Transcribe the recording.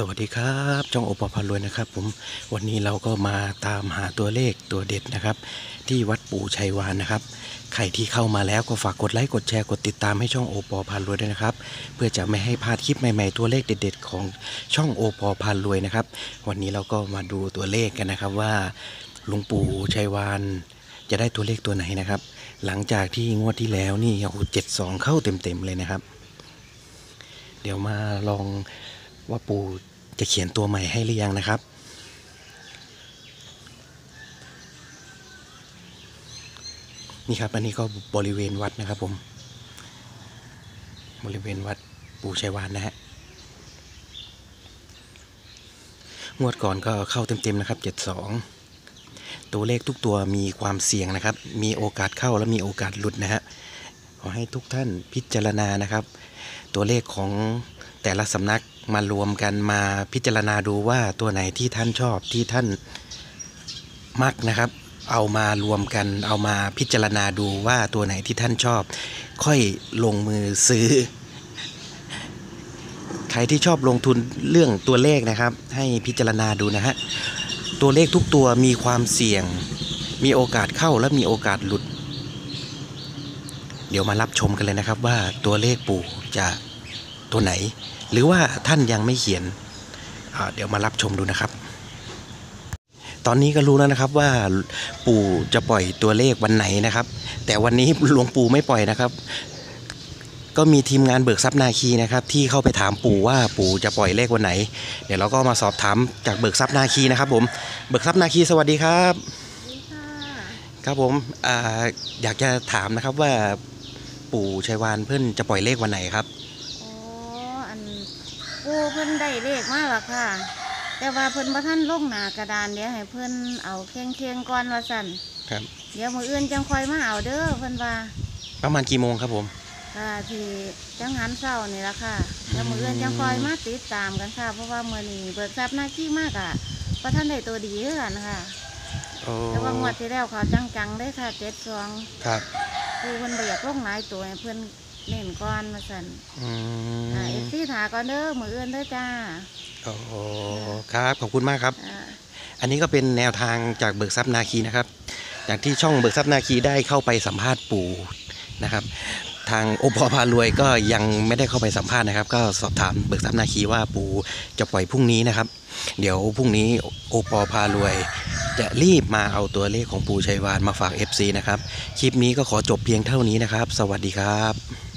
สวัสดีครับจ้องโอปอพันรวยนะครับผมวันนี้เราก็มาตามหาตัวเลขตัวเด็ดนะครับ ที่วัดปู่ชัยวานนะครับใครที่เข้ามาแล้วก็ฝากกดไลค์กดแชร์กดติดตามให้ช่องโอปอพันรวยด้วยนะครับ เพื่อจะไม่ให้พลาดคลิปใหม่ๆตัวเลขเด็ด ๆ ของช่องโอปอพันรวยนะครับ วันนี้เราก็มาดูตัวเลขกันนะครับว่าหลวงปู่ชัยวานจะได้ตัวเลขตัวไหนนะครับ หลังจากที่งวดที่แล้วนี่โอ้โหเจ็ดสองเข้าเต็มๆเลยนะครับ เดี๋ยวมาลอง ว่าปู่จะเขียนตัวใหม่ให้หรือยังนะครับ นี่ครับอันนี้ก็บริเวณวัดนะครับผม บริเวณวัดปู่ชัยวานนะฮะงวดก่อนก็เข้าเต็มๆนะครับ 72 ตัวเลขทุกตัวมีความเสี่ยงนะครับ มีโอกาสเข้าและมีโอกาสหลุดนะฮะ ขอให้ทุกท่านพิจารณานะครับ ตัวเลขของแต่ละสำนัก มารวมกันมาพิจารณาดูว่าตัวไหนที่ท่านชอบที่ท่านมักนะครับ เอามารวมกัน เอามาพิจารณาดูว่าตัวไหนที่ท่านชอบ ค่อยลงมือซื้อ ใครที่ชอบลงทุนเรื่องตัวเลขนะครับ ให้พิจารณาดูนะฮะตัวเลขทุกตัวมีความเสี่ยง มีโอกาสเข้าและมีโอกาสหลุด เดี๋ยวมารับชมกันเลยนะครับว่าตัวเลขปู่จะตัวไหน หรือว่าท่านยังไม่เขียนอ่าเดี๋ยวมารับชมดูนะครับ ตอนนี้ก็รู้แล้วนะครับว่าปู่จะปล่อยตัวเลขวันไหนนะครับ แต่วันนี้หลวงปู่ไม่ปล่อยนะครับ ก็มีทีมงานเบิกทรัพย์นาคีนะครับ ที่เข้าไปถามปู่ว่าปู่จะปล่อยเลขวันไหน เดี๋ยวเราก็มาสอบถามจากเบิกทรัพย์นาคีนะครับ ผมเบิกทรัพย์นาคีสวัสดีครับดีค่ะครับผมอาอยากจะถามนะครับว่าปู่ชัยวานเพื่อนจะปล่อยเลขวันไหนครับโอ้อัน ปูเพิ่นได้เลขมาแล้วค่ะ แต่ว่าเพิ่นบ่ทันลงหน้ากระดานเดี๋ยวให้เพิ่นเอาเคียงเคียงๆก่อนว่าสั่นครับ เดี๋ยวมื้ออื่นจังค่อยมาเอาเด้อเพิ่นว่าประมาณกี่โมงครับผม ค่ะที่จังหันเช้านี่ละค่ะเดี๋ยวมื้ออื่นจังค่อยมาติดตามกันค่ะ เพราะว่ามื้อนี้เบิกทรัพย์หน้าที่มากอะบ่ทันได้ตัวดีเด้อกันค่ะ โอ้แต่ว่างวดที่แล้วเขาจังๆได้ค่ะ72ครับปูเพิ่นบ่อยากลงหลายตัวให้เพิ่นเน้นก่อนว่าสั่น อืมอ่า FC ถาก่อนเด้อมื้ออื่นเด้อจ้าโอ้ครับขอบคุณมากครับ อ่า อันนี้ก็เป็นแนวทางจากเบิกทรัพย์นาคีนะครับ จากที่ช่องเบิกทรัพย์นาคีได้เข้าไปสัมภาษณ์ปู่นะครับ ทางโอปอพารวยก็ยังไม่ได้เข้าไปสัมภาษณ์นะครับ ก็สอบถามเบิกทรัพย์นาคีว่าปู่จะปล่อยพรุ่งนี้นะครับ เดี๋ยวพรุ่งนี้โอปอพารวย จะรีบมาเอาตัวเลขของปู่ชัยวานมาฝาก FC นะครับ คลิปนี้ก็ขอจบเพียงเท่านี้นะครับ สวัสดีครับ